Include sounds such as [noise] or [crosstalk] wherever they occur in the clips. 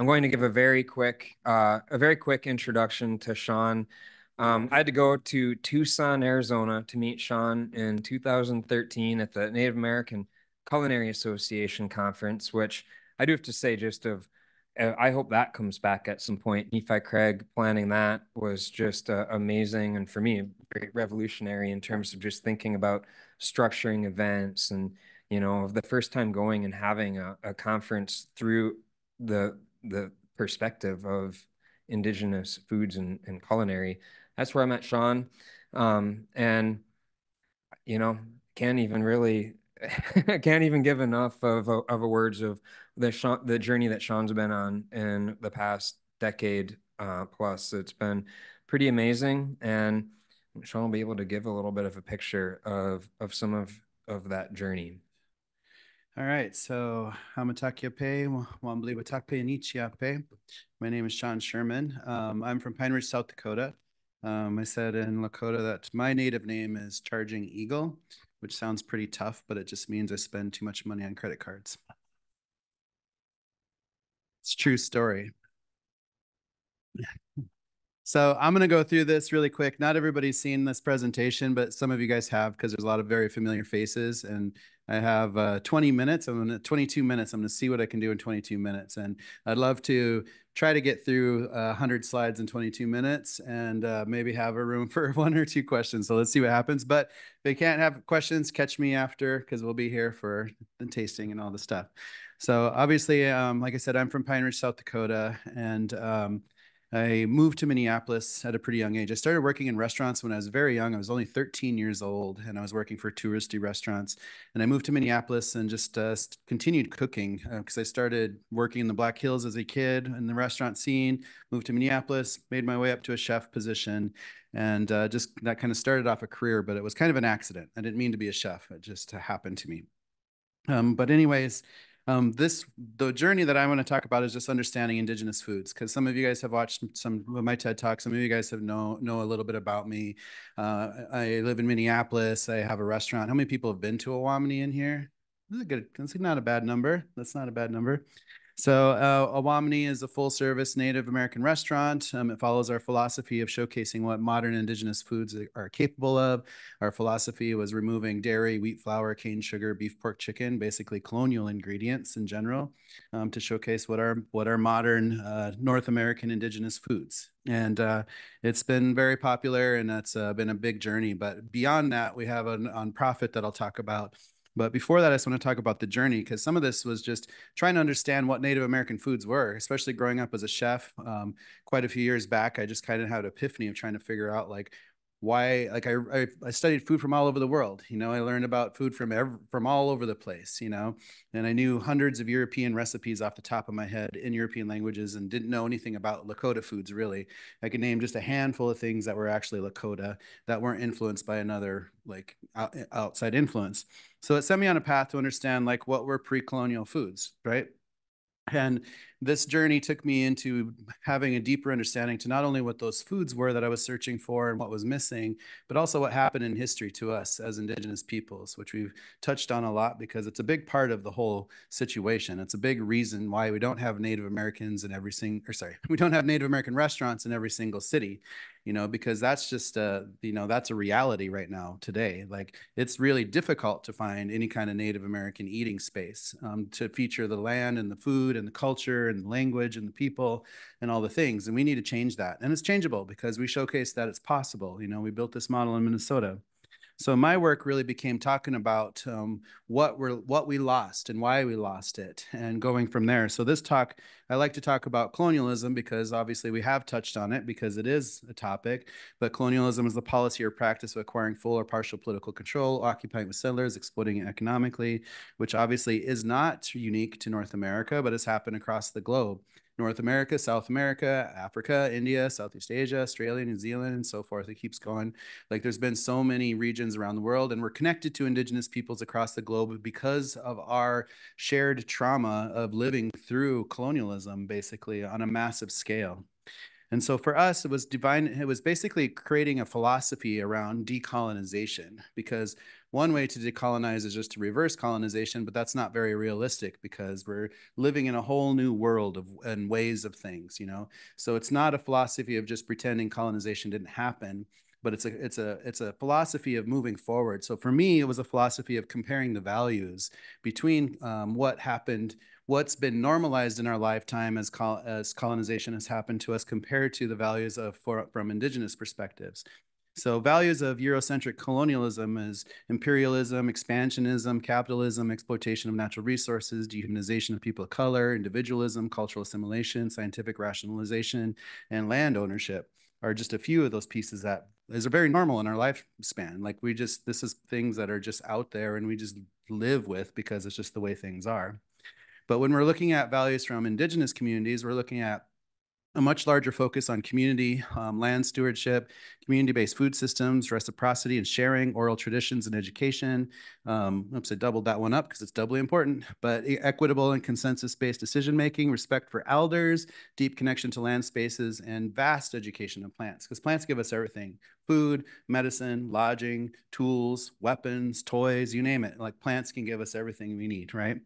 I'm going to give a very quick, uh, a very quick introduction to Sean. Um, I had to go to Tucson, Arizona to meet Sean in 2013 at the Native American Culinary Association conference, which I do have to say, just of, uh, I hope that comes back at some point. Nephi Craig planning that was just uh, amazing, and for me, very revolutionary in terms of just thinking about structuring events and you know the first time going and having a, a conference through the the perspective of indigenous foods and, and culinary. That's where I met Sean, um, and you know can't even really [laughs] can't even give enough of a, of a words of the Sean, the journey that Sean's been on in the past decade uh, plus. It's been pretty amazing, and Sean will be able to give a little bit of a picture of of some of of that journey. All right, so Hamatakiape, Wambli Watakpe, Nichiape. My name is Sean Sherman. Um, I'm from Pine Ridge, South Dakota. Um, I said in Lakota that my native name is Charging Eagle, which sounds pretty tough, but it just means I spend too much money on credit cards. It's true story. So I'm going to go through this really quick. Not everybody's seen this presentation, but some of you guys have because there's a lot of very familiar faces. And I have uh, 20 minutes. I'm to 22 minutes. I'm to see what I can do in 22 minutes. And I'd love to try to get through uh, 100 slides in 22 minutes and uh, maybe have a room [laughs] for one or two questions. So let's see what happens. But if you can't have questions, catch me after because we'll be here for the tasting and all the stuff. So obviously, um, like I said, I'm from Pine Ridge, South Dakota, and um, I moved to Minneapolis at a pretty young age. I started working in restaurants when I was very young. I was only 13 years old, and I was working for touristy restaurants. And I moved to Minneapolis and just uh, continued cooking because uh, I started working in the Black Hills as a kid in the restaurant scene. Moved to Minneapolis, made my way up to a chef position, and uh, just that kind of started off a career. But it was kind of an accident. I didn't mean to be a chef; it just happened to me. Um, but anyways, um, this the journey that I want to talk about is just understanding indigenous foods because some of you guys have watched some of my TED talks. Some of you guys have know know a little bit about me. Uh, I live in Minneapolis. I have a restaurant. How many people have been to Owamni in here? That's a good. That's not a bad number. That's not a bad number. So uh, is a full-service Native American restaurant. Um, it follows our philosophy of showcasing what modern indigenous foods are capable of. Our philosophy was removing dairy, wheat flour, cane sugar, beef, pork, chicken, basically colonial ingredients in general, um, to showcase what are what are modern uh, North American indigenous foods. And uh, it's been very popular, and that's uh, been a big journey. But beyond that, we have an nonprofit that I'll talk about but before that, I just want to talk about the journey because some of this was just trying to understand what Native American foods were, especially growing up as a chef. Um, quite a few years back, I just kind of had an epiphany of trying to figure out like why like I, I, I studied food from all over the world you know i learned about food from ever from all over the place you know and i knew hundreds of european recipes off the top of my head in european languages and didn't know anything about lakota foods really. I could name just a handful of things that were actually lakota that weren't influenced by another like eh, outside influence. So it set me on a path to understand like what were pre-colonial foods right? And this journey took me into having a deeper understanding to not only what those foods were that I was searching for and what was missing, but also what happened in history to us as Indigenous peoples, which we've touched on a lot because it's a big part of the whole situation. It's a big reason why we don't have Native Americans in every single, or sorry, [laughs] we don't have Native American restaurants in every single city you know, because that's just a, you know, that's a reality right now today. Like it's really difficult to find any kind of Native American eating space um, to feature the land and the food and the culture and the language and the people and all the things. And we need to change that. And it's changeable because we showcase that it's possible. You know, we built this model in Minnesota. So my work really became talking about um, what we're what we lost and why we lost it, and going from there. So this talk, I like to talk about colonialism because obviously we have touched on it because it is a topic. But colonialism is the policy or practice of acquiring full or partial political control, occupying with settlers, exploiting it economically, which obviously is not unique to North America, but has happened across the globe. North America, South America, Africa, India, Southeast Asia, Australia, New Zealand, and so forth. It keeps going. Like there's been so many regions around the world, and we're connected to indigenous peoples across the globe because of our shared trauma of living through colonialism, basically on a massive scale. And so for us, it was divine, it was basically creating a philosophy around decolonization because one way to decolonize is just to reverse colonization, but that's not very realistic because we're living in a whole new world of and ways of things, you know. So it's not a philosophy of just pretending colonization didn't happen, but it's a it's a it's a philosophy of moving forward. So for me, it was a philosophy of comparing the values between um, what happened what's been normalized in our lifetime as, col as colonization has happened to us compared to the values of for, from indigenous perspectives. So values of Eurocentric colonialism is imperialism, expansionism, capitalism, exploitation of natural resources, dehumanization of people of color, individualism, cultural assimilation, scientific rationalization, and land ownership are just a few of those pieces that is very normal in our lifespan. Like we just, this is things that are just out there and we just live with because it's just the way things are. But when we're looking at values from indigenous communities, we're looking at a much larger focus on community, um, land stewardship, community-based food systems, reciprocity and sharing, oral traditions and education. Um, oops, I doubled that one up because it's doubly important, but equitable and consensus-based decision-making, respect for elders, deep connection to land spaces, and vast education of plants, because plants give us everything, food, medicine, lodging, tools, weapons, toys, you name it. Like plants can give us everything we need, right?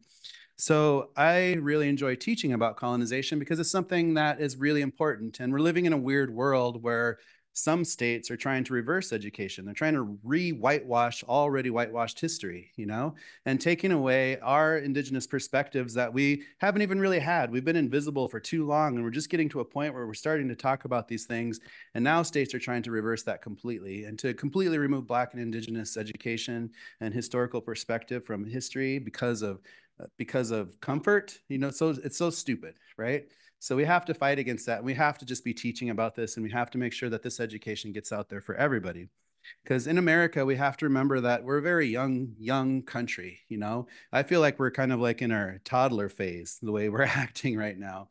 So I really enjoy teaching about colonization because it's something that is really important. And we're living in a weird world where some states are trying to reverse education. They're trying to re-whitewash already whitewashed history, you know, and taking away our indigenous perspectives that we haven't even really had. We've been invisible for too long, and we're just getting to a point where we're starting to talk about these things. And now states are trying to reverse that completely and to completely remove Black and indigenous education and historical perspective from history because of Uh, because of comfort. You know, so it's so stupid, right? So we have to fight against that. We have to just be teaching about this, and we have to make sure that this education gets out there for everybody. Because in America, we have to remember that we're a very young, young country. You know, I feel like we're kind of like in our toddler phase, the way we're [laughs] acting right now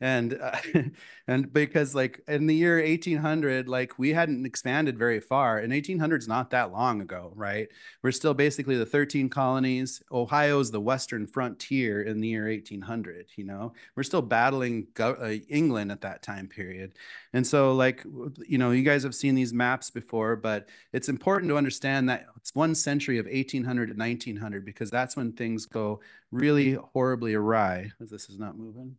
and uh, [laughs] and because like in the year 1800 like we hadn't expanded very far and 1800 is not that long ago right? We're still basically the 13 colonies. Ohio's the western frontier in the year 1800 you know? We're still battling uh, england at that time period. And so like you know you guys have seen these maps before but it's important to understand that it's one century of 1800 to 1900 because that's when things go really horribly awry. This is not moving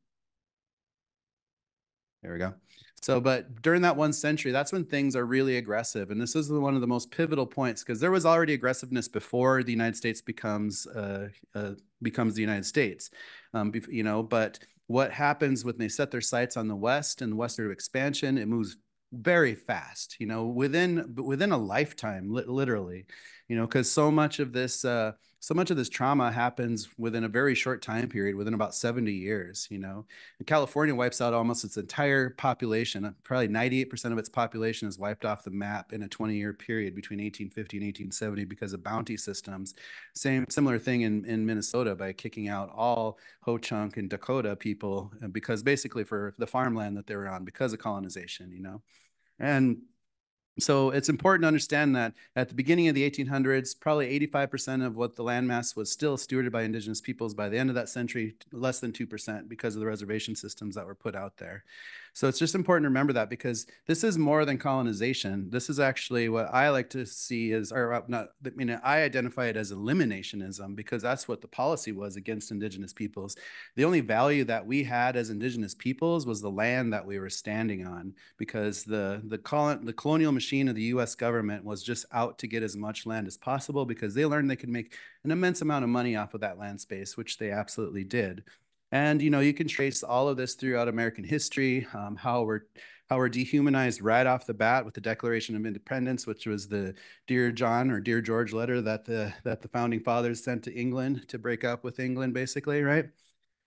there we go. So, but during that one century, that's when things are really aggressive. And this is one of the most pivotal points because there was already aggressiveness before the United States becomes uh, uh, becomes the United States, um, you know. But what happens when they set their sights on the West and the western expansion? It moves very fast, you know, within within a lifetime, li literally, you know, because so much of this. Uh, so much of this trauma happens within a very short time period, within about 70 years, you know. And California wipes out almost its entire population. Uh, probably 98% of its population is wiped off the map in a 20-year period between 1850 and 1870 because of bounty systems. Same similar thing in, in Minnesota by kicking out all Ho-Chunk and Dakota people uh, because basically for the farmland that they were on because of colonization, you know. And so it's important to understand that at the beginning of the 1800s, probably 85% of what the landmass was still stewarded by indigenous peoples. By the end of that century, less than 2% because of the reservation systems that were put out there. So it's just important to remember that because this is more than colonization. This is actually what I like to see as, or uh, not, I mean, I identify it as eliminationism because that's what the policy was against indigenous peoples. The only value that we had as indigenous peoples was the land that we were standing on because the, the, colon, the colonial machine of the US government was just out to get as much land as possible because they learned they could make an immense amount of money off of that land space, which they absolutely did. And you know, you can trace all of this throughout American history, um, how we're how we're dehumanized right off the bat with the Declaration of Independence, which was the Dear John or Dear George letter that the that the founding fathers sent to England to break up with England, basically, right?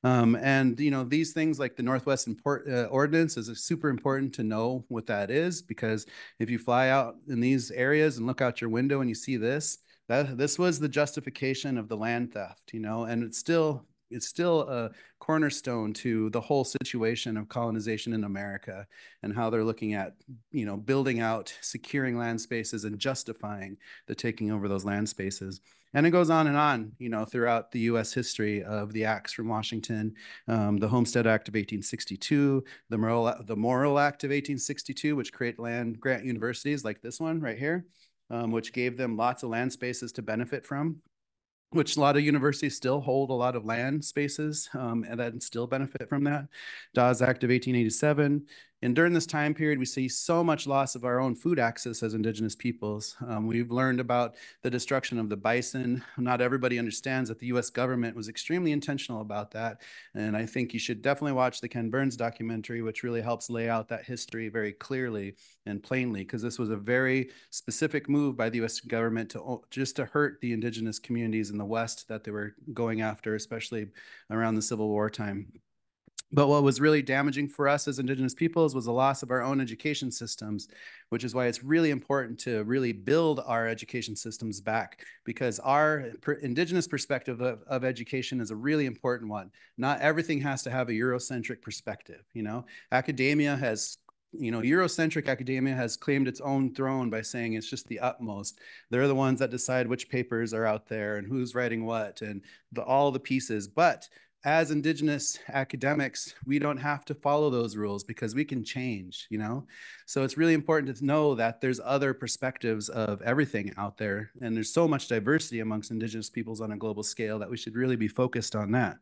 Um, and you know these things like the Northwest Import, uh, Ordinance is super important to know what that is because if you fly out in these areas and look out your window and you see this, that this was the justification of the land theft, you know, and it's still it's still a cornerstone to the whole situation of colonization in America and how they're looking at, you know, building out, securing land spaces and justifying the taking over those land spaces. And it goes on and on, you know, throughout the U.S. history of the acts from Washington, um, the Homestead Act of 1862, the Morrill, the Morrill Act of 1862, which create land grant universities like this one right here, um, which gave them lots of land spaces to benefit from which a lot of universities still hold a lot of land spaces um, and then still benefit from that. Dawes Act of 1887 and during this time period, we see so much loss of our own food access as Indigenous peoples. Um, we've learned about the destruction of the bison. Not everybody understands that the US government was extremely intentional about that. And I think you should definitely watch the Ken Burns documentary, which really helps lay out that history very clearly and plainly, because this was a very specific move by the US government to just to hurt the Indigenous communities in the West that they were going after, especially around the Civil War time. But what was really damaging for us as Indigenous peoples was the loss of our own education systems, which is why it's really important to really build our education systems back because our per Indigenous perspective of, of education is a really important one. Not everything has to have a Eurocentric perspective, you know? Academia has you know, Eurocentric academia has claimed its own throne by saying it's just the utmost. They're the ones that decide which papers are out there and who's writing what and the, all the pieces. But as indigenous academics we don't have to follow those rules because we can change you know? So it's really important to know that there's other perspectives of everything out there and there's so much diversity amongst indigenous peoples on a global scale that we should really be focused on that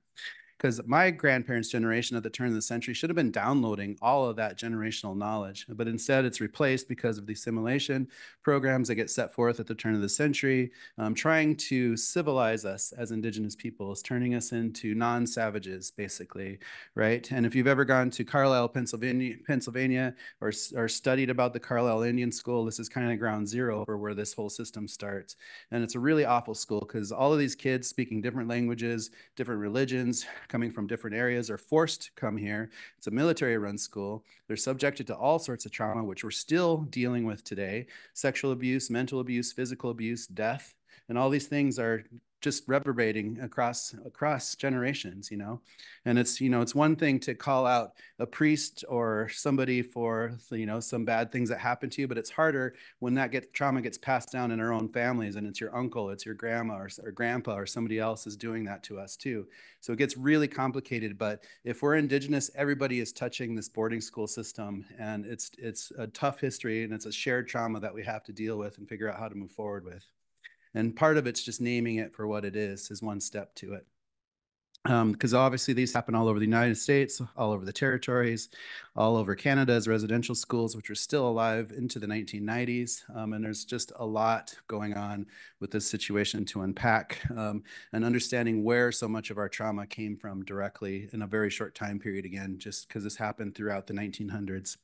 because my grandparents' generation at the turn of the century should have been downloading all of that generational knowledge, but instead it's replaced because of the assimilation programs that get set forth at the turn of the century, um, trying to civilize us as indigenous peoples, turning us into non-savages, basically, right? And if you've ever gone to Carlisle, Pennsylvania, Pennsylvania, or, or studied about the Carlisle Indian School, this is kind of ground zero for where this whole system starts. And it's a really awful school because all of these kids speaking different languages, different religions, coming from different areas are forced to come here. It's a military run school. They're subjected to all sorts of trauma, which we're still dealing with today sexual abuse, mental abuse, physical abuse, death. And all these things are just reverberating across across generations you know? And it's you know it's one thing to call out a priest or somebody for you know some bad things that happen to you but it's harder when that get trauma gets passed down in our own families and it's your uncle it's your grandma or, or grandpa or somebody else is doing that to us too. So it gets really complicated but if we're indigenous everybody is touching this boarding school system and it's it's a tough history and it's a shared trauma that we have to deal with and figure out how to move forward with and part of it's just naming it for what it is, is one step to it. Because um, obviously these happen all over the United States, all over the territories, all over Canada as residential schools, which are still alive into the 1990s. Um, and there's just a lot going on with this situation to unpack um, and understanding where so much of our trauma came from directly in a very short time period, again, just because this happened throughout the 1900s.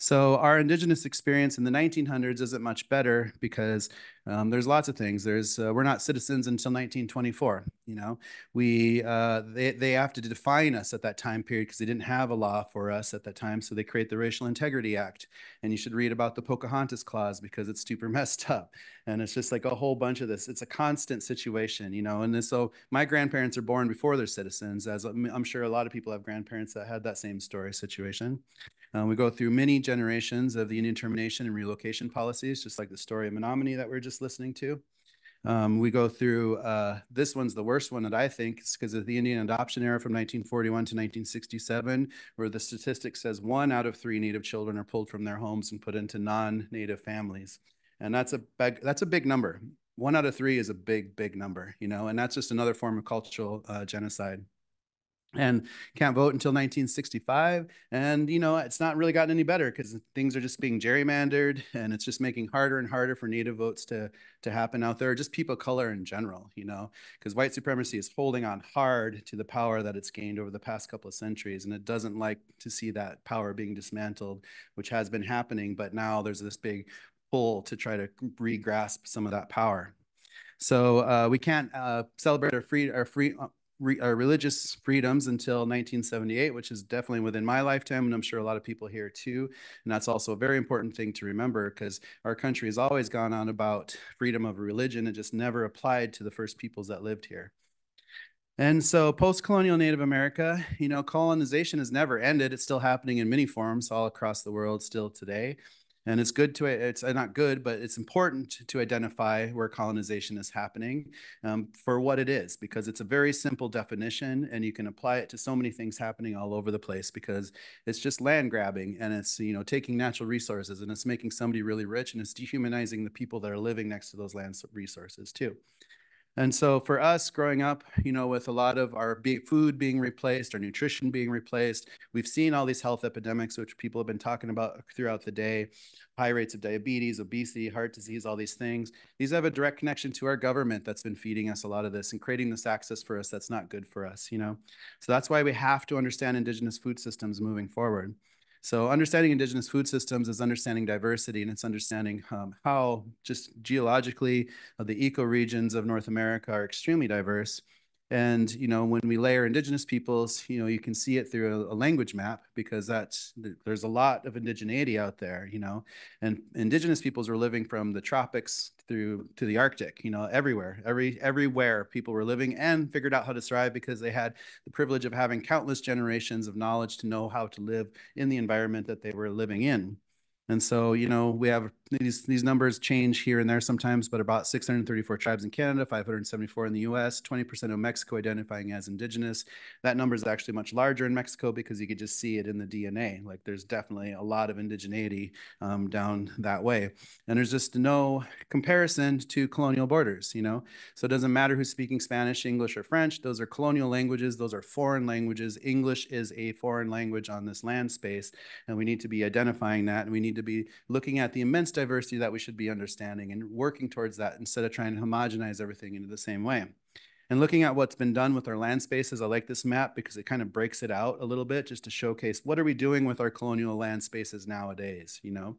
So our indigenous experience in the 1900s isn't much better because um, there's lots of things. There's uh, we're not citizens until 1924. You know, we uh, they they have to define us at that time period because they didn't have a law for us at that time. So they create the Racial Integrity Act, and you should read about the Pocahontas Clause because it's super [laughs] messed up. And it's just like a whole bunch of this. It's a constant situation, you know. And so my grandparents are born before they're citizens, as I'm sure a lot of people have grandparents that had that same story situation. Uh, we go through many generations of the Indian termination and relocation policies, just like the story of Menominee that we are just listening to. Um, we go through, uh, this one's the worst one that I think, is because of the Indian adoption era from 1941 to 1967, where the statistic says one out of three Native children are pulled from their homes and put into non-Native families. And that's a big, that's a big number. One out of three is a big, big number, you know, and that's just another form of cultural uh, genocide and can't vote until 1965 and you know it's not really gotten any better because things are just being gerrymandered and it's just making harder and harder for native votes to to happen out there just people of color in general you know? Because white supremacy is holding on hard to the power that it's gained over the past couple of centuries and it doesn't like to see that power being dismantled which has been happening but now there's this big pull to try to re-grasp some of that power. So uh, we can't uh, celebrate our free, our free, re, uh, religious freedoms until 1978, which is definitely within my lifetime, and I'm sure a lot of people here too. And that's also a very important thing to remember because our country has always gone on about freedom of religion and just never applied to the first peoples that lived here. And so post-colonial Native America, you know, colonization has never ended. It's still happening in many forms all across the world still today. And it's good to, it's uh, not good, but it's important to identify where colonization is happening um, for what it is, because it's a very simple definition and you can apply it to so many things happening all over the place because it's just land grabbing and it's, you know, taking natural resources and it's making somebody really rich and it's dehumanizing the people that are living next to those land resources too. And so for us growing up, you know, with a lot of our food being replaced, our nutrition being replaced, we've seen all these health epidemics, which people have been talking about throughout the day, high rates of diabetes, obesity, heart disease, all these things. These have a direct connection to our government that's been feeding us a lot of this and creating this access for us that's not good for us, you know? So that's why we have to understand indigenous food systems moving forward. So understanding indigenous food systems is understanding diversity and it's understanding um, how just geologically uh, the ecoregions of North America are extremely diverse. And, you know, when we layer indigenous peoples, you know, you can see it through a, a, language map because that's, there's a lot of indigeneity out there, you know, and indigenous peoples were living from the tropics through to the Arctic, you know, everywhere, every, everywhere people were living and figured out how to thrive because they had the privilege of having countless generations of knowledge to know how to live in the environment that they were living in. And so, you know, we have these these numbers change here and there sometimes, but about 634 tribes in Canada, 574 in the U.S., 20% of Mexico identifying as indigenous. That number is actually much larger in Mexico because you could just see it in the DNA. Like there's definitely a lot of indigeneity um, down that way, and there's just no comparison to colonial borders. You know, so it doesn't matter who's speaking Spanish, English, or French. Those are colonial languages. Those are foreign languages. English is a foreign language on this land space, and we need to be identifying that, and we need to be looking at the immense diversity that we should be understanding and working towards that instead of trying to homogenize everything into the same way. And looking at what's been done with our land spaces, I like this map because it kind of breaks it out a little bit just to showcase what are we doing with our colonial land spaces nowadays, you know?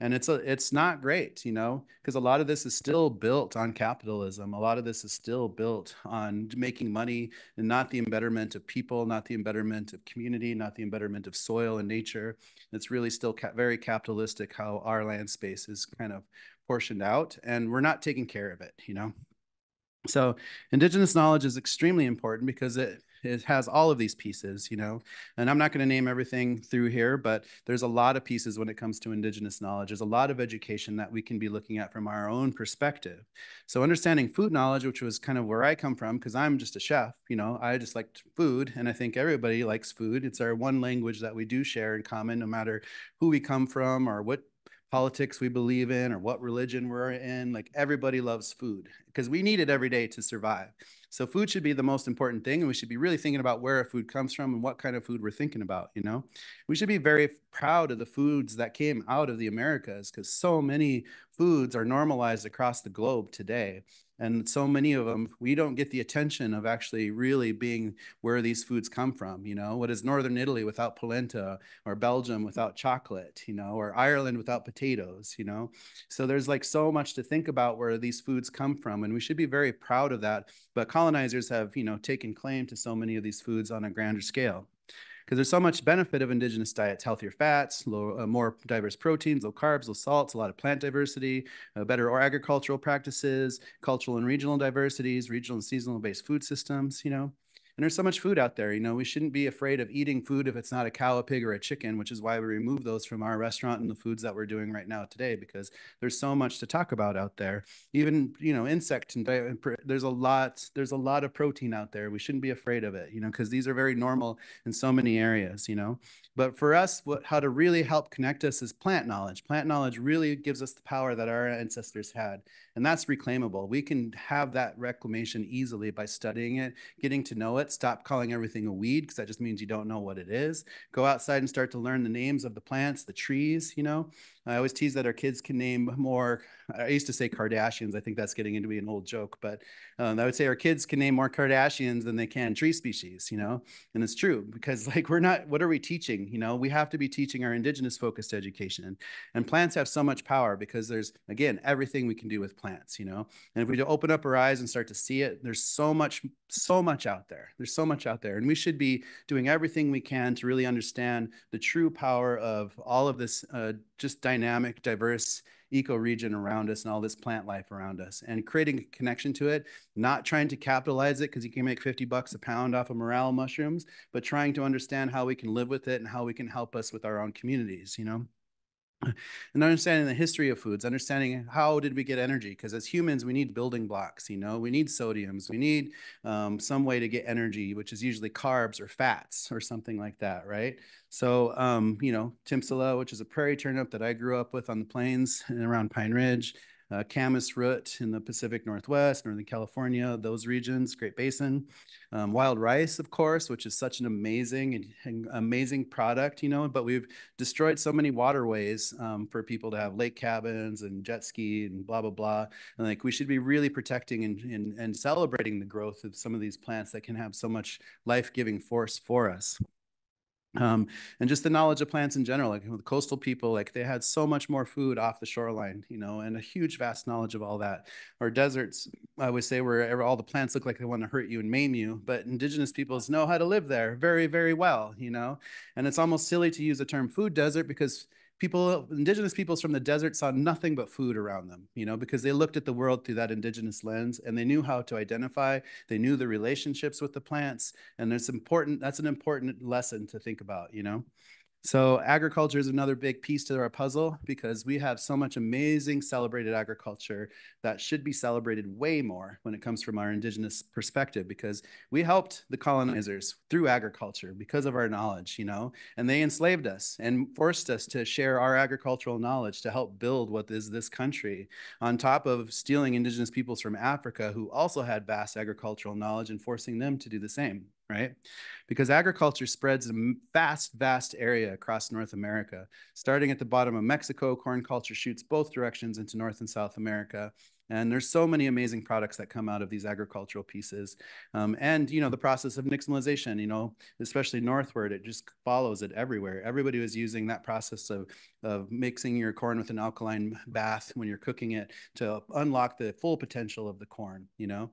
And it's a, it's not great, you know, because a lot of this is still built on capitalism. A lot of this is still built on making money and not the embetterment of people, not the embetterment of community, not the embetterment of soil and nature. It's really still ca very capitalistic how our land space is kind of portioned out and we're not taking care of it, you know? So indigenous knowledge is extremely important because it it has all of these pieces, you know, and I'm not going to name everything through here, but there's a lot of pieces when it comes to indigenous knowledge. There's a lot of education that we can be looking at from our own perspective. So understanding food knowledge, which was kind of where I come from, because I'm just a chef, you know, I just liked food and I think everybody likes food. It's our one language that we do share in common, no matter who we come from or what politics we believe in or what religion we're in. Like everybody loves food because we need it every day to survive. So food should be the most important thing. And we should be really thinking about where our food comes from and what kind of food we're thinking about, you know? We should be very proud of the foods that came out of the Americas because so many foods are normalized across the globe today. And so many of them, we don't get the attention of actually really being where these foods come from. You know, what is Northern Italy without polenta, or Belgium without chocolate, you know, or Ireland without potatoes, you know? So there's like so much to think about where these foods come from. And we should be very proud of that. But colonizers have, you know, taken claim to so many of these foods on a grander scale because there's so much benefit of indigenous diets healthier fats low, uh, more diverse proteins low carbs low salts a lot of plant diversity uh, better or agricultural practices cultural and regional diversities regional and seasonal based food systems you know and there's so much food out there. You know, we shouldn't be afraid of eating food if it's not a cow, a pig, or a chicken, which is why we remove those from our restaurant and the foods that we're doing right now today, because there's so much to talk about out there. Even, you know, insect and there's a lot, there's a lot of protein out there. We shouldn't be afraid of it, you know, because these are very normal in so many areas, you know. But for us, what how to really help connect us is plant knowledge. Plant knowledge really gives us the power that our ancestors had. And that's reclaimable. We can have that reclamation easily by studying it, getting to know it, stop calling everything a weed because that just means you don't know what it is. Go outside and start to learn the names of the plants, the trees, you know. I always tease that our kids can name more. I used to say Kardashians. I think that's getting into be an old joke, but um, I would say our kids can name more Kardashians than they can tree species, you know? And it's true because [laughs] like we're not, what are we teaching? You know, we have to be teaching our indigenous focused education and plants have so much power because there's, again, everything we can do with plants, you know? And if we open up our eyes and start to see it, there's so much, so much out there. There's so much out there. And we should be doing everything we can to really understand the true power of all of this uh, just dynamic, diverse ecoregion around us and all this plant life around us and creating a connection to it, not trying to capitalize it because you can make 50 bucks a pound off of morel mushrooms, but trying to understand how we can live with it and how we can help us with our own communities, you know? And understanding the history of foods, understanding how did we get energy? Because as humans, we need building blocks. You know, we need sodiums, we need um, some way to get energy, which is usually carbs or fats or something like that, right? So, um, you know, Timpsula, which is a prairie turnip that I grew up with on the plains and around Pine Ridge uh, camas root in the Pacific Northwest, Northern California, those regions, Great Basin. Um, wild rice, of course, which is such an amazing and, and, amazing product, you know, but we've destroyed so many waterways um, for people to have lake cabins and jet ski and blah, blah, blah. And like we should be really protecting and, and, and celebrating the growth of some of these plants that can have so much life-giving force for us. Um, and just the knowledge of plants in general, like with coastal people, like they had so much more food off the shoreline, you know, and a huge, vast knowledge of all that. Or deserts, I would say, where all the plants look like they want to hurt you and maim you, but indigenous peoples know how to live there very, very well, you know. And it's almost silly to use the term food desert because people, indigenous peoples from the desert saw nothing but food around them, you know, because they looked at the world through that indigenous lens and they knew how to identify, they knew the relationships with the plants. And it's important, that's an important lesson to think about, you know. So agriculture is another big piece to our puzzle because we have so much amazing celebrated agriculture that should be celebrated way more when it comes from our indigenous perspective because we helped the colonizers through agriculture because of our knowledge, you know, and they enslaved us and forced us to share our agricultural knowledge to help build what is this country on top of stealing indigenous peoples from Africa who also had vast agricultural knowledge and forcing them to do the same right? Because agriculture spreads a vast, vast area across North America. Starting at the bottom of Mexico, corn culture shoots both directions into North and South America. And there's so many amazing products that come out of these agricultural pieces. Um, and, you know, the process of nixtamalization, you know, especially northward, it just follows it everywhere. Everybody was using that process of, of mixing your corn with an alkaline bath when you're cooking it to unlock the full potential of the corn, you know.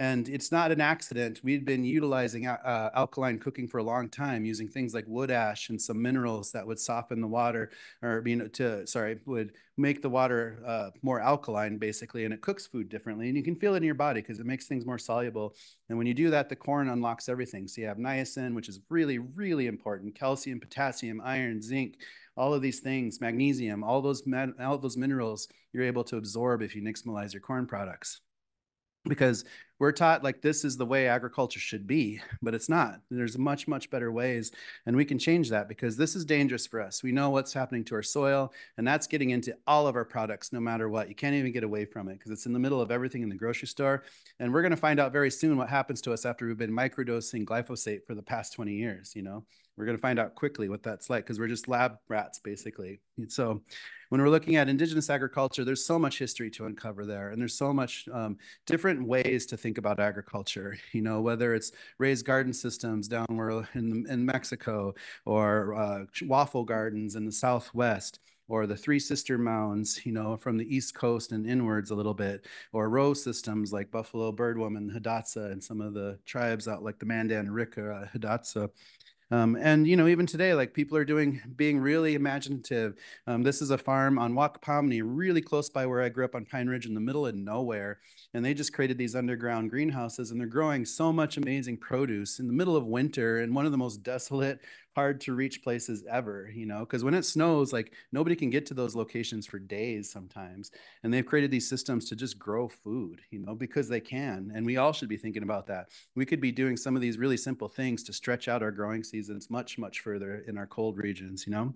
And it's not an accident. We'd been utilizing uh, uh, alkaline cooking for a long time, using things like wood ash and some minerals that would soften the water, or you know, to sorry, would make the water uh, more alkaline, basically, and it cooks food differently. And you can feel it in your body because it makes things more soluble. And when you do that, the corn unlocks everything. So you have niacin, which is really, really important, calcium, potassium, iron, zinc, all of these things, magnesium, all those all those minerals you're able to absorb if you nixtamalize your corn products because we're taught like this is the way agriculture should be, but it's not. There's much, much better ways, and we can change that because this is dangerous for us. We know what's happening to our soil, and that's getting into all of our products, no matter what. You can't even get away from it because it's in the middle of everything in the grocery store. And we're going to find out very soon what happens to us after we've been microdosing glyphosate for the past 20 years. You know, we're going to find out quickly what that's like because we're just lab rats, basically. And so, when we're looking at indigenous agriculture, there's so much history to uncover there, and there's so much um, different ways to think about agriculture. [laughs] You know, whether it's raised garden systems down where in, in Mexico, or uh, waffle gardens in the Southwest, or the Three Sister Mounds, you know, from the East Coast and inwards a little bit, or row systems like Buffalo Birdwoman, Hidatsa, and some of the tribes out like the Mandan Arikara, uh, Hidatsa. Um, and you know, even today, like people are doing, being really imaginative. Um, this is a farm on Wakpamni, really close by where I grew up on Pine Ridge, in the middle of nowhere. And they just created these underground greenhouses, and they're growing so much amazing produce in the middle of winter in one of the most desolate, hard to reach places ever, you know, because when it snows, like nobody can get to those locations for days sometimes. And they've created these systems to just grow food, you know, because they can. And we all should be thinking about that. We could be doing some of these really simple things to stretch out our growing seasons much, much further in our cold regions, you know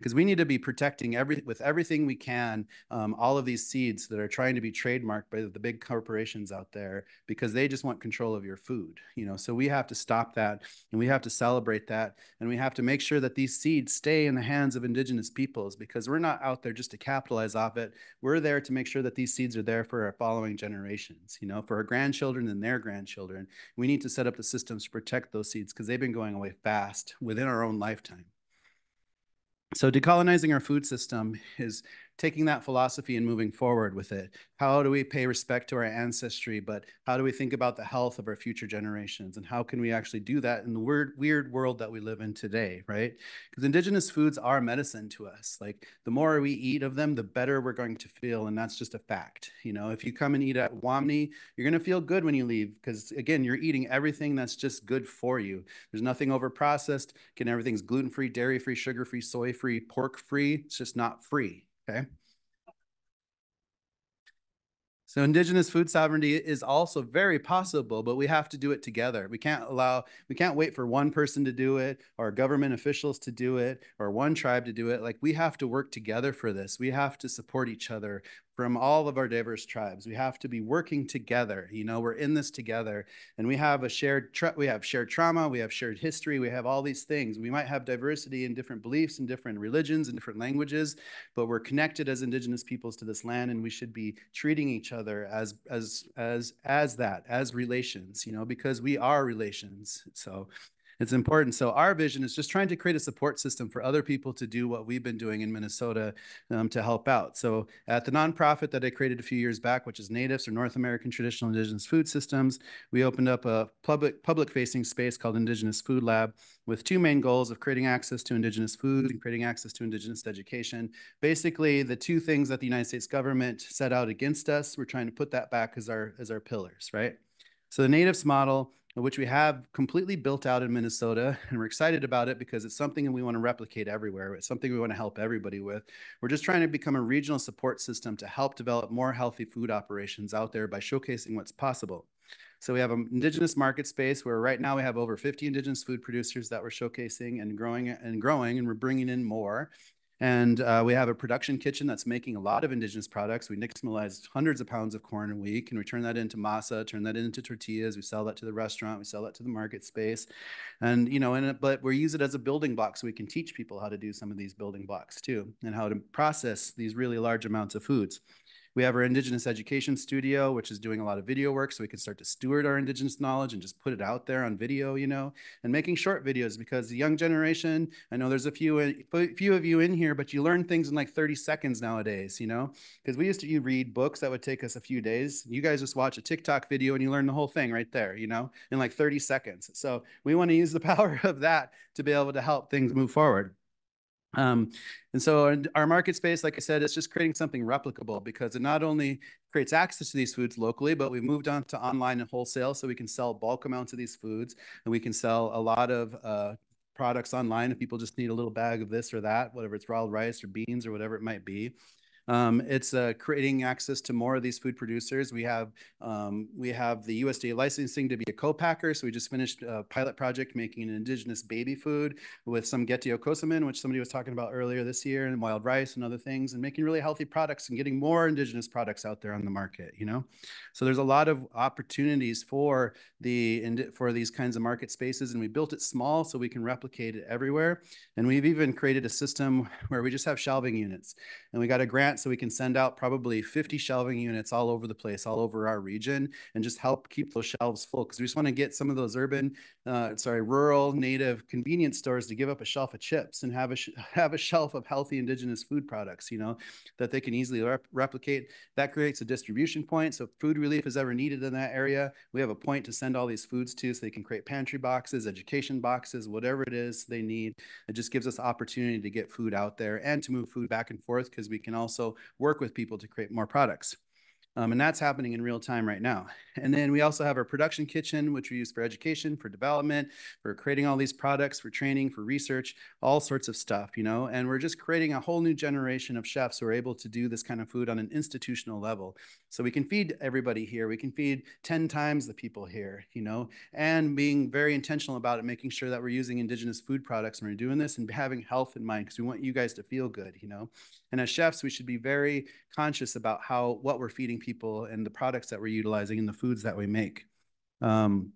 because we need to be protecting every with everything we can um, all of these seeds that are trying to be trademarked by the big corporations out there because they just want control of your food you know? So we have to stop that and we have to celebrate that and we have to make sure that these seeds stay in the hands of indigenous peoples because we're not out there just to capitalize off it. We're there to make sure that these seeds are there for our following generations you know for our grandchildren and their grandchildren. We need to set up the systems to protect those seeds because they've been going away fast within our own lifetime so decolonizing our food system is taking that philosophy and moving forward with it. How do we pay respect to our ancestry, but how do we think about the health of our future generations? And how can we actually do that in the weird, weird world that we live in today, right? Because indigenous foods are medicine to us. Like the more we eat of them, the better we're going to feel. And that's just a fact. You know, if you come and eat at Wamni, you're going to feel good when you leave because, again, you're eating everything that's just good for you. There's nothing over processed. Again, everything's gluten free, dairy free, sugar free, soy free, pork free. It's just not free. Okay. So indigenous food sovereignty is also very possible, but we have to do it together. We can't allow, we can't wait for one person to do it or government officials to do it or one tribe to do it. Like we have to work together for this. We have to support each other from all of our diverse tribes. We have to be working together. You know, we're in this together and we have a shared, we have shared trauma, we have shared history, we have all these things. We might have diversity in different beliefs and different religions and different languages, but we're connected as indigenous peoples to this land and we should be treating each other as, as, as, as that, as relations, you know, because we are relations. So it's important. So our vision is just trying to create a support system for other people to do what we've been doing in Minnesota um, to help out. So at the nonprofit that I created a few years back, which is NĀTIFS or North American Traditional Indigenous Food Systems, we opened up a public public facing space called Indigenous Food Lab with two main goals of creating access to indigenous food and creating access to indigenous education. Basically, the two things that the United States government set out against us, we're trying to put that back as our as our pillars, right? So the NĀTIFS model which we have completely built out in Minnesota. And we're excited about it because it's something we want to replicate everywhere. It's something we want to help everybody with. We're just trying to become a regional support system to help develop more healthy food operations out there by showcasing what's possible. So we have an indigenous market space where right now we have over 50 indigenous food producers that we're showcasing and growing and growing, and we're bringing in more. And uh, we have a production kitchen that's making a lot of indigenous products. We nixtamalize hundreds of pounds of corn a week and we turn that into masa, turn that into tortillas. We sell that to the restaurant, we sell that to the market space. And, you know, and, but we use it as a building block so we can teach people how to do some of these building blocks too and how to process these really large amounts of foods. We have our Indigenous Education Studio, which is doing a lot of video work so we can start to steward our Indigenous knowledge and just put it out there on video, you know, and making short videos because the young generation, I know there's a few, uh, a few of you in here, but you learn things in like 30 seconds nowadays, you know, because we used to you read books that would take us a few days. You guys just watch a TikTok video and you learn the whole thing right there, you know, in like 30 seconds. So we want to use the [laughs] power of that to be able to help things move forward. Um, and so our market space, like I said, is just creating something replicable because it not only creates access to these foods locally, but we moved on to online and wholesale so we can sell bulk amounts of these foods and we can sell a lot of uh, products online if people just need a little bag of this or that, whatever it's raw rice or beans or whatever it might be. Um, it's uh, creating access to more of these food producers. We have um, we have the USDA licensing to be a co-packer. So we just finished a pilot project making an indigenous baby food with some Getio which somebody was talking about earlier this year, and wild rice and other things, and making really healthy products and getting more indigenous products out there on the market. You know, so there's a lot of opportunities for the for these kinds of market spaces, and we built it small so we can replicate it everywhere. And we've even created a system where we just have shelving units, and we got a grant so we can send out probably 50 shelving units all over the place, all over our region, and just help keep those shelves full. Because we just want to get some of those urban, uh, sorry, rural, native convenience stores to give up a shelf of chips and have a [laughs] have a shelf of healthy indigenous food products. You know, that they can easily rep replicate. That creates a distribution point. So food relief is ever needed in that area, we have a point to send all these foods to, so they can create pantry boxes, education boxes, whatever it is they need. It just gives us opportunity to get food out there and to move food back and forth because we can also work with people to create more products. Um, and that's happening in real time right now. And then we also have our production kitchen, which we use for education, for development, for creating all these products, for training, for research, all sorts of stuff, you know. And we're just creating a whole new generation of chefs who are able to do this kind of food on an institutional level. So we can feed everybody here. We can feed 10 times the people here, you know, and being very intentional about it, making sure that we're using indigenous food products when we're doing this and having health in mind because we want you guys to feel good, you know. And as chefs, we should be very conscious about how what we're feeding people and the products that we're utilizing and the foods that we make. Um,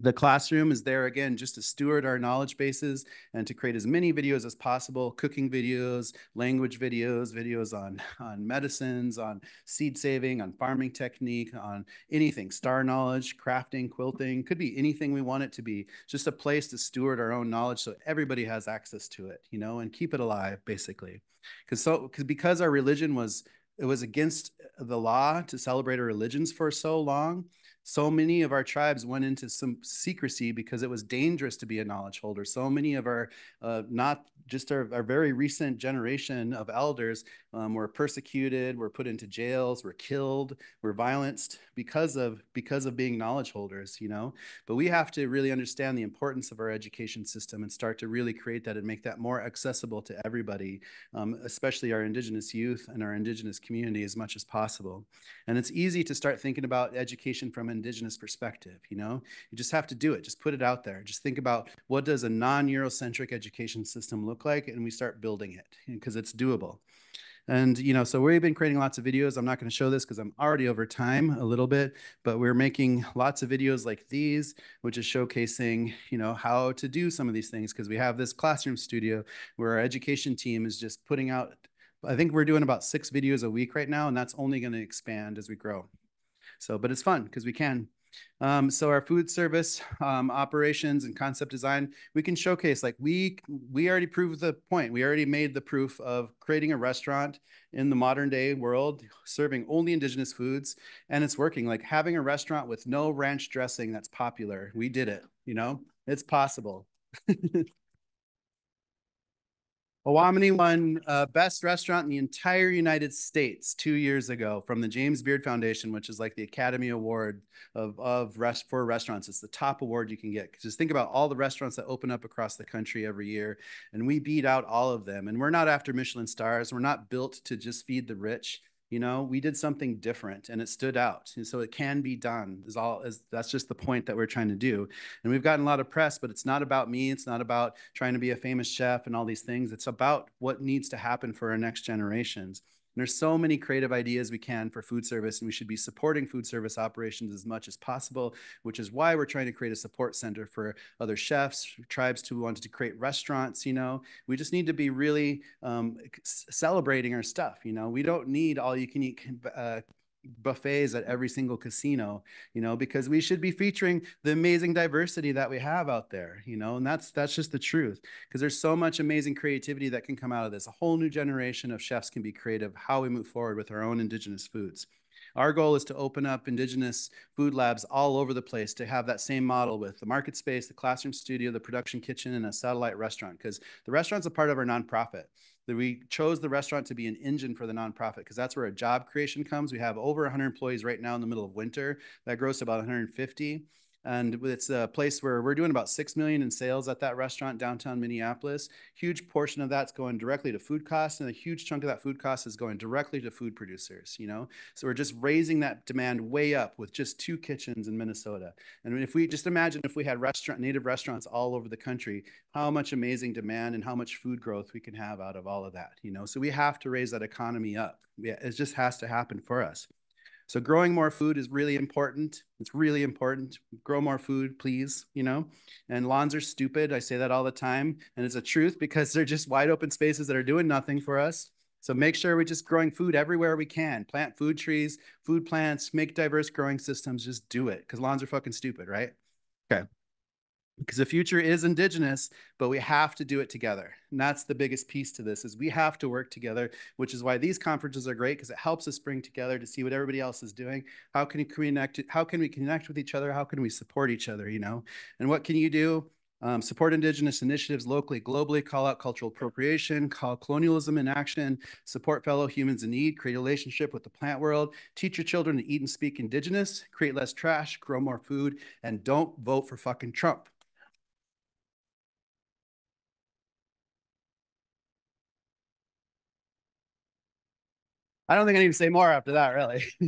the classroom is there again just to steward our knowledge bases and to create as many videos as possible cooking videos language videos videos on [laughs] on medicines on seed saving on farming technique on anything star knowledge crafting quilting could be anything we want it to be just a place to steward our own knowledge so everybody has access to it you know and keep it alive basically because so cause, because our religion was it was against the law to celebrate our religions for so long so many of our tribes went into some secrecy because it was dangerous to be a knowledge holder. So many of our, uh, not just our, our, very recent generation of elders um, were persecuted, we're put into jails, we're killed, we're violenced because of because of being knowledge holders. You know, but we have to really understand the importance of our education system and start to really create that and make that more accessible to everybody, um, especially our indigenous youth and our indigenous community as much as possible. And it's easy to start thinking about education from indigenous perspective you know you just have to do it just put it out there just think about what does a non-eurocentric education system look like and we start building it because it's doable and you know so we've been creating lots of videos i'm not going to show this because i'm already over time a little bit but we're making lots of videos like these which is showcasing you know how to do some of these things because we have this classroom studio where our education team is just putting out i think we're doing about six videos a week right now and that's only going to expand as we grow so, but it's fun because we can. Um, so our food service um, operations and concept design, we can showcase like we we already proved the point. We already made the proof of creating a restaurant in the modern day world, serving only indigenous foods, and it's working. Like having a restaurant with no ranch dressing that's popular. We did it. You know, it's possible. [laughs] Owamni won uh, best restaurant in the entire United States two years ago from the James Beard Foundation, which is like the Academy Award of, of rest for restaurants. It's the top award you can get. Just think about all the restaurants that open up across the country every year, and we beat out all of them. And we're not after Michelin stars. We're not built to just feed the rich you know we did something different and it stood out and so it can be done is all is that's just the point that we're trying to do. And we've gotten a lot of press but it's not about me it's not about trying to be a famous chef and all these things. It's about what needs to happen for our next generations there's so many creative ideas we can for food service, and we should be supporting food service operations as much as possible, which is why we're trying to create a support center for other chefs, tribes who wanted to create restaurants. You know, we just need to be really um, celebrating our stuff. You know, we don't need all you can eat uh, buffets at every single casino you know because we should be featuring the amazing diversity that we have out there you know and that's that's just the truth because there's so much amazing creativity that can come out of this. A whole new generation of chefs can be creative how we move forward with our own indigenous foods. Our goal is to open up indigenous food labs all over the place to have that same model with the market space, the classroom studio, the production kitchen, and a satellite restaurant because the restaurant's a part of our nonprofit that we chose the restaurant to be an engine for the nonprofit because that's where a job creation comes. We have over 100 employees right now in the middle of winter. That grows to about 150 and it's a place where we're doing about six million in sales at that restaurant downtown Minneapolis. Huge portion of that's going directly to food costs, and a huge chunk of that food cost is going directly to food producers. You know, so we're just raising that demand way up with just two kitchens in Minnesota. And if we just imagine if we had restaurant native restaurants all over the country, how much amazing demand and how much food growth we can have out of all of that. You know, so we have to raise that economy up. Yeah, it just has to happen for us. So growing more food is really important. It's really important. Grow more food, please, you know? And lawns are stupid. I say that all the time. And it's a truth because they're just wide open spaces that are doing nothing for us. So make sure we're just growing food everywhere we can. Plant food trees, food plants, make diverse growing systems. Just do it because lawns are fucking stupid, right? Okay because the future is indigenous but we have to do it together. And that's the biggest piece to this is we have to work together which is why these conferences are great because it helps us bring together to see what everybody else is doing. How can we connect how can we connect with each other? How can we support each other you know? And what can you do? Um, support indigenous initiatives locally, globally, call out cultural appropriation, call colonialism in action, support fellow humans in need, create a relationship with the plant world, teach your children to eat and speak indigenous, create less trash, grow more food, and don't vote for fucking Trump. I don't think I need to say more after that, really. [laughs]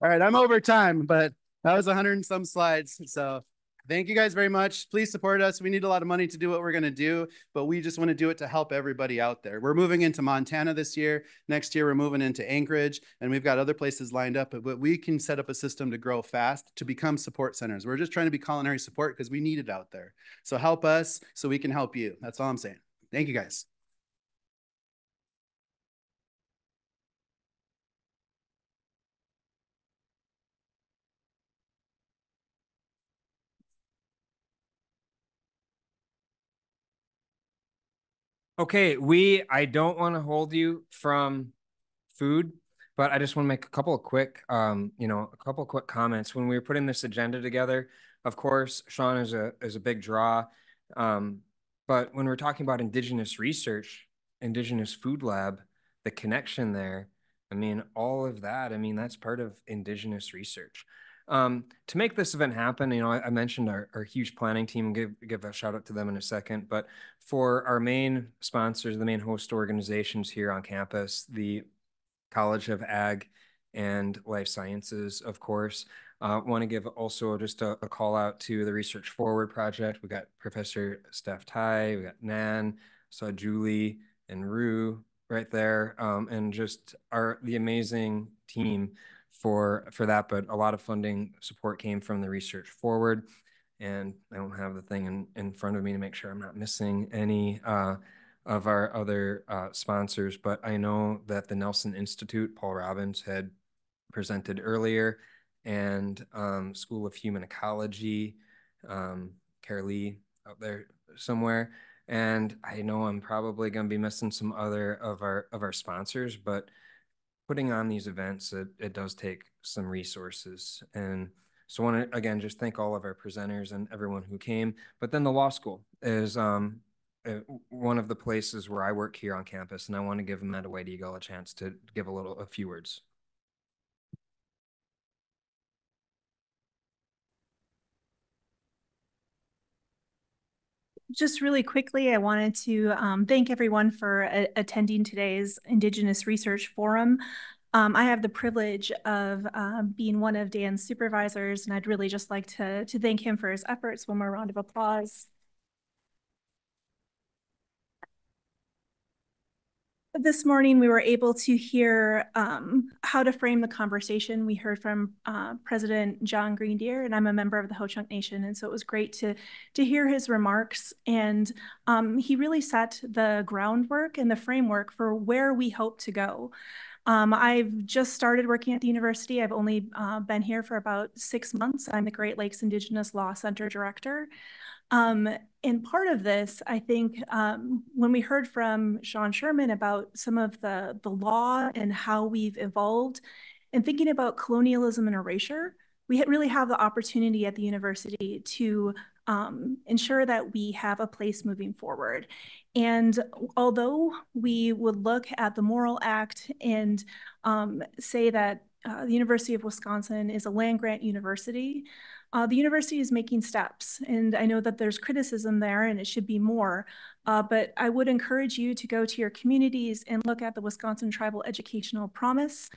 All right, I'm over time, but that was 100 and some slides. So Thank you guys very much. Please support us. We need a lot of money to do what we're going to do, but we just want to do it to help everybody out there. We're moving into Montana this year. Next year, we're moving into Anchorage, and we've got other places lined up, but we can set up a system to grow fast to become support centers. We're just trying to be culinary support because we need it out there. So help us so we can help you. That's all I'm saying. Thank you guys. Okay, we I don't want to hold you from food, but I just want to make a couple of quick um, you know, a couple of quick comments. When we were putting this agenda together, of course, Sean is a is a big draw. Um, but when we're talking about indigenous research, indigenous food lab, the connection there, I mean, all of that, I mean, that's part of indigenous research. Um, to make this event happen, you know, I, I mentioned our, our, huge planning team, give, give a shout out to them in a second, but for our main sponsors, the main host organizations here on campus, the College of Ag and Life Sciences, of course, uh, want to give also just a, a, call out to the Research Forward project. We got Professor Steph Tai, we got Nan, saw Julie and Rue right there, um, and just our the amazing team for for that, but a lot of funding support came from the Research Forward. And I don't have the thing in, in front of me to make sure I'm not missing any uh, of our other uh, sponsors, but I know that the Nelson Institute, Paul Robbins had presented earlier, and um, School of Human Ecology, um, out there somewhere. And I know I'm probably going to be missing some other of our of our sponsors, but putting on these events, it, it does take some resources. And so I want to, again, just thank all of our presenters and everyone who came. But then the law school is um, uh, one of the places where I work here on campus, and I want to give Amanda White Eagle a chance to give a little, a few words. Just really quickly, I wanted to um, thank everyone for attending today's Indigenous Research Forum. Um, I have the privilege of uh, being one of Dan's supervisors, and I'd really just like to, to thank him for his efforts. One more round of applause. This morning we were able to hear um, how to frame the conversation. We heard from uh, President John Greendeer, and I'm a member of the Ho-Chunk Nation, and so it was great to to hear his remarks. And um, he really set the groundwork and the framework for where we hope to go. Um, I've just started working at the university. I've only uh, been here for about six months. I'm the Great Lakes Indigenous Law Center Director. Um, and part of this, I think, um, when we heard from Sean Sherman about some of the, the law and how we've evolved and thinking about colonialism and erasure, we really have the opportunity at the university to um, ensure that we have a place moving forward. And although we would look at the Morrill Act and um, say that uh, the University of Wisconsin is a land grant university, uh, the university is making steps, and I know that there's criticism there and it should be more, uh, but I would encourage you to go to your communities and look at the Wisconsin Tribal Educational Promise.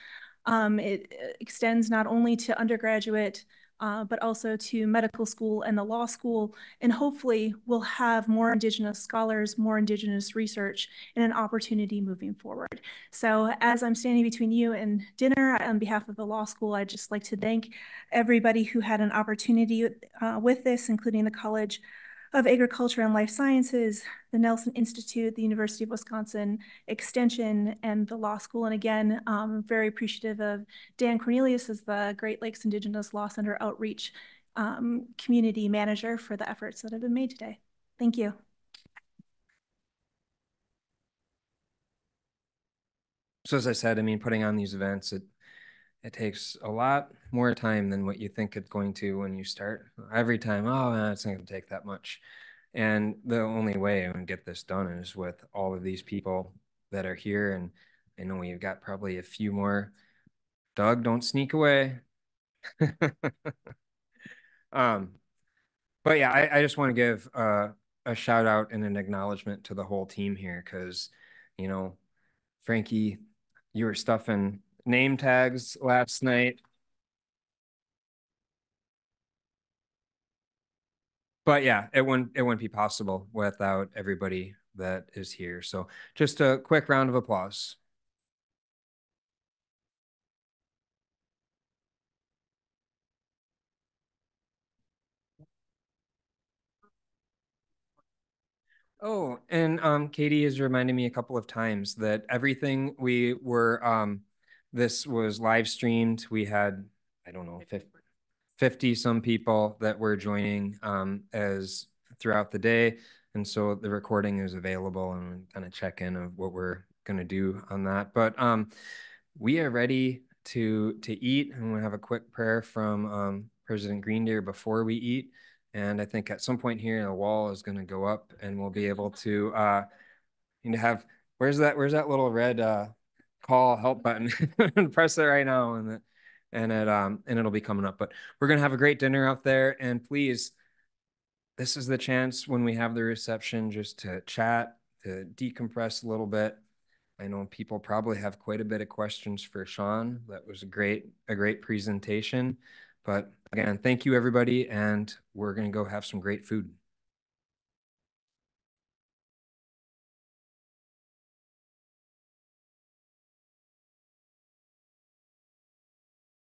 Um, it extends not only to undergraduate uh, but also to medical school and the law school. And hopefully we'll have more Indigenous scholars, more Indigenous research, and an opportunity moving forward. So as I'm standing between you and dinner on behalf of the law school, I'd just like to thank everybody who had an opportunity uh, with this, including the College of Agriculture and Life Sciences, the Nelson Institute, the University of Wisconsin Extension, and the law school. And again, um, very appreciative of Dan Cornelius as the Great Lakes Indigenous Law Center Outreach um, Community Manager for the efforts that have been made today. Thank you. So as I said, I mean, putting on these events, it it takes a lot more time than what you think it's going to when you start. Every time, oh, it's not going to take that much. And the only way I'm going to get this done is with all of these people that are here. And I know we've got probably a few more. Doug, don't sneak away. [laughs] um, but yeah, I, I just want to give uh, a shout out and an acknowledgement to the whole team here because, you know, Frankie, you were stuffing name tags last night. But yeah, it wouldn't it wouldn't be possible without everybody that is here. So just a quick round of applause. Oh, and um, Katie has reminded me a couple of times that everything we were um, this was live streamed. We had I don't know 50 some people that were joining um, as throughout the day, and so the recording is available and kind of check in of what we're gonna do on that. But um, we are ready to to eat, and we have a quick prayer from um, President Greendeer before we eat. And I think at some point here, the wall is going to go up and we'll be able to uh, you know, have, where's that, where's that little red uh, call help button? [laughs] Press it right now and and it, um, and it'll be coming up. But we're going to have a great dinner out there. And please, this is the chance when we have the reception just to chat, to decompress a little bit. I know people probably have quite a bit of questions for Sean. That was a great, a great presentation. But again, thank you everybody, and we're gonna go have some great food.